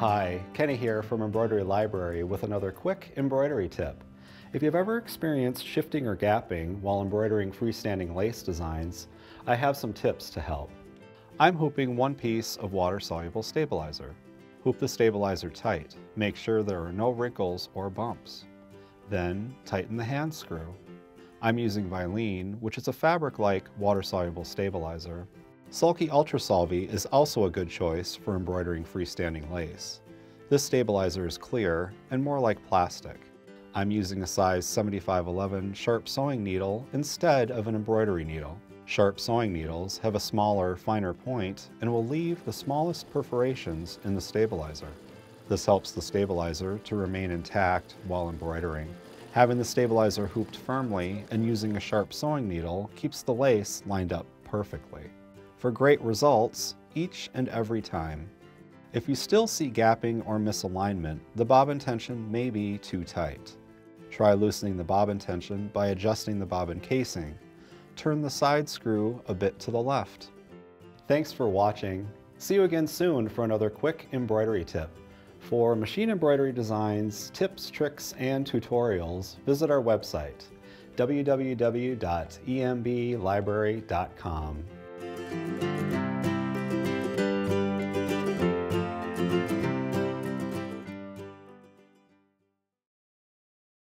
Hi, Kenny here from Embroidery Library with another quick embroidery tip. If you've ever experienced shifting or gapping while embroidering freestanding lace designs, I have some tips to help. I'm hooping one piece of water-soluble stabilizer. Hoop the stabilizer tight. Make sure there are no wrinkles or bumps. Then tighten the hand screw. I'm using Vilene, which is a fabric-like water-soluble stabilizer Sulky Ultra Solvy is also a good choice for embroidering freestanding lace. This stabilizer is clear and more like plastic. I'm using a size 7511 sharp sewing needle instead of an embroidery needle. Sharp sewing needles have a smaller, finer point and will leave the smallest perforations in the stabilizer. This helps the stabilizer to remain intact while embroidering. Having the stabilizer hooped firmly and using a sharp sewing needle keeps the lace lined up perfectly for great results each and every time. If you still see gapping or misalignment, the bobbin tension may be too tight. Try loosening the bobbin tension by adjusting the bobbin casing. Turn the side screw a bit to the left. Thanks for watching. See you again soon for another quick embroidery tip. For machine embroidery designs, tips, tricks, and tutorials, visit our website, www.emblibrary.com. Thank you.